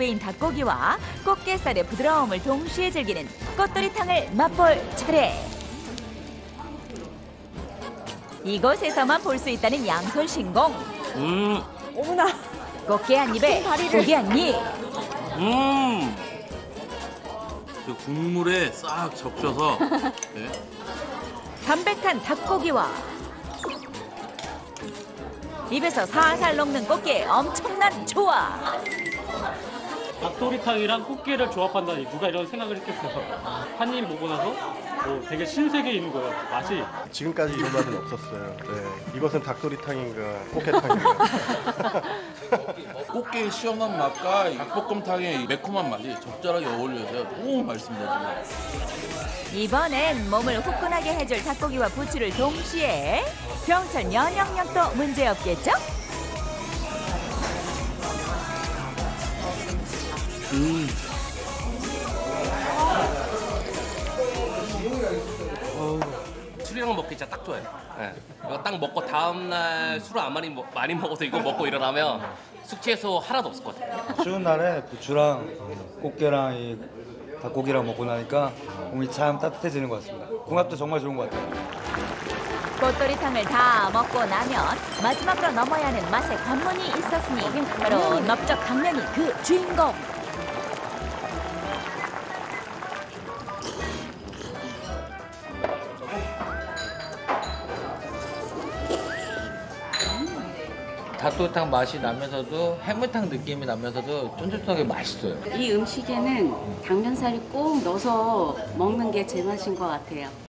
베인 닭고기와 꽃게살의 부드러움을 동시에 즐기는 꽃도리탕을 맛볼 차례. 이곳에서만 볼 수 있다는 양손 신공. 음, 어머나. 꽃게 한 입에. 고기 한 입. 음. 그 국물에 싹 적셔서 네. 담백한 닭고기와 입에서 살살 녹는 꽃게의 엄청난 조화. 닭도리탕이랑 꽃게를 조합한다니 누가 이런 생각을 했겠어요. 한 입 먹고 나서 어, 되게 신세계에 있는 거예요. 맛이. 지금까지 이런 맛은 없었어요. 네. 이것은 닭도리탕인가 꽃게탕인가. 꽃게의 시원한 맛과 이 닭볶음탕의 이 매콤한 맛이 적절하게 어울려서 너무 맛있습니다. 이번엔 몸을 후끈하게 해줄 닭고기와 부추를 동시에 병철 면역력도 문제없겠죠? 술이랑 먹기 진짜 딱 좋아요. 예. 이거 딱 먹고 다음날 술을 안 많이, 먹, 많이 먹어서 이거 먹고 일어나면 숙취해소 하나도 없을 것 같아요. 추운 날에 부추랑 꽃게랑 이 닭고기랑 먹고 나니까 몸이 참 따뜻해지는 것 같습니다. 궁합도 정말 좋은 것 같아요. 꽃도리탕을 다 먹고 나면 마지막으로 넘어야 하는 맛의 관문이 있었으니 바로 넓적 당면이 그 주인공. 닭도리탕 맛이 나면서도 해물탕 느낌이 나면서도 쫀쫀하게 맛있어요. 이 음식에는 당면살이 꼭 넣어서 먹는 게 제맛인 것 같아요.